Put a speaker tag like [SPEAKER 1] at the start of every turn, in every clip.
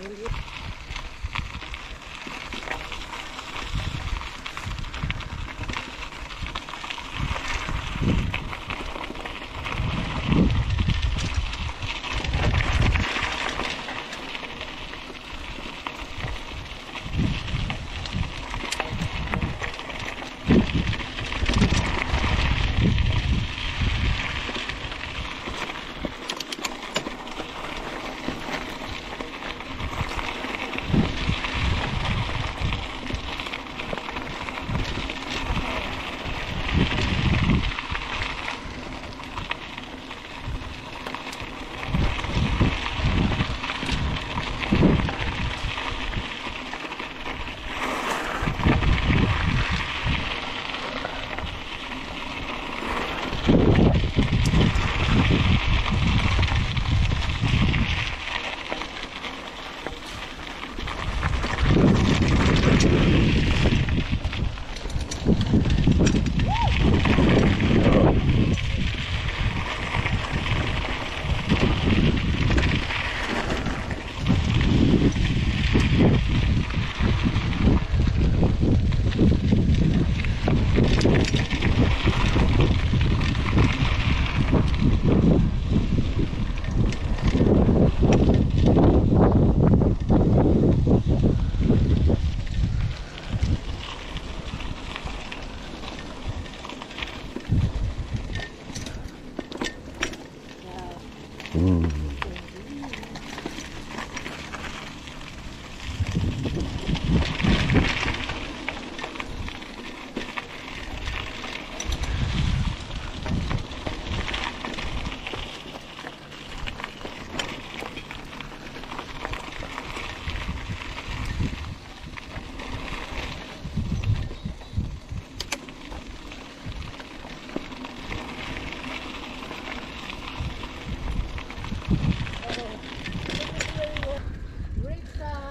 [SPEAKER 1] Great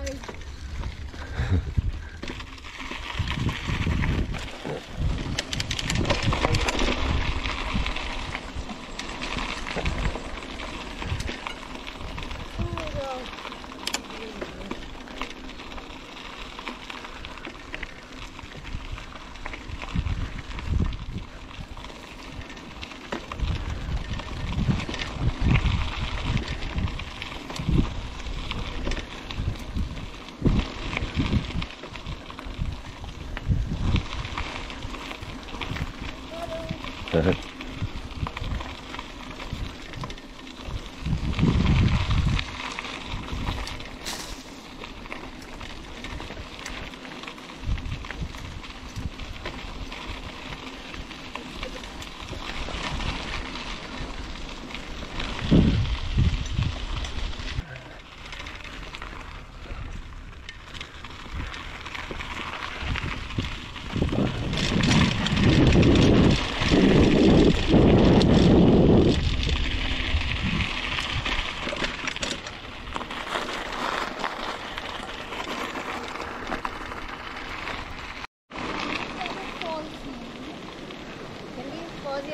[SPEAKER 1] size. Can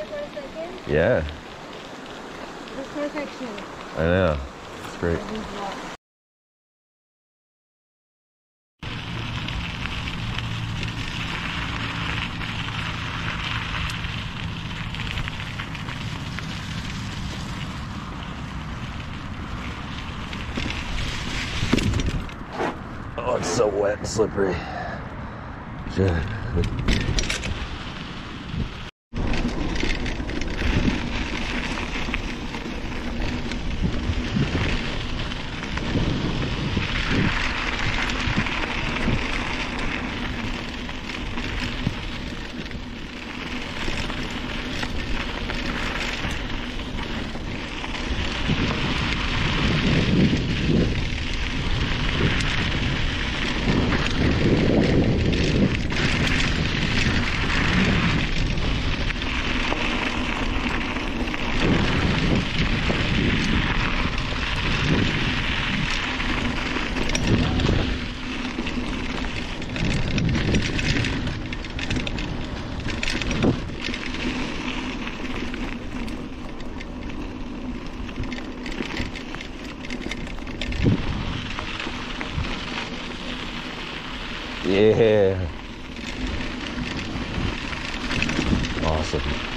[SPEAKER 1] for a second?
[SPEAKER 2] Yeah,
[SPEAKER 1] This perfection.
[SPEAKER 2] I know. It's great. Oh, it's so wet and slippery. Shit. Yeah. Awesome.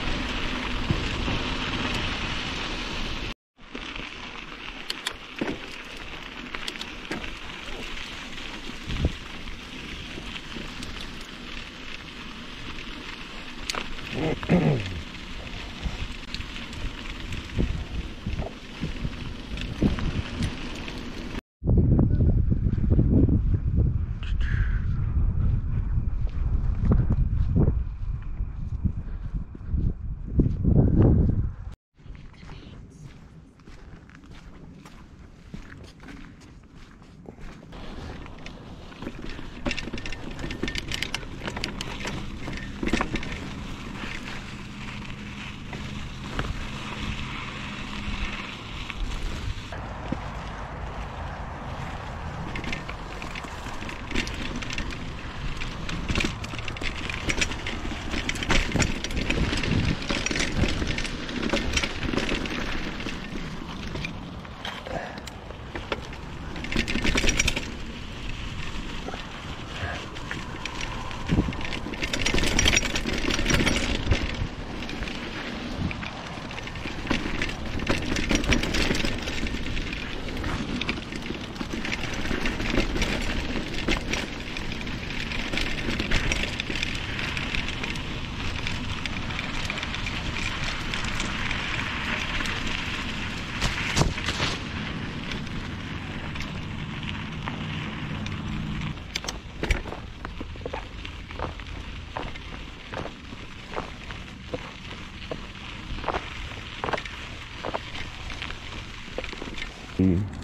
[SPEAKER 2] Mm.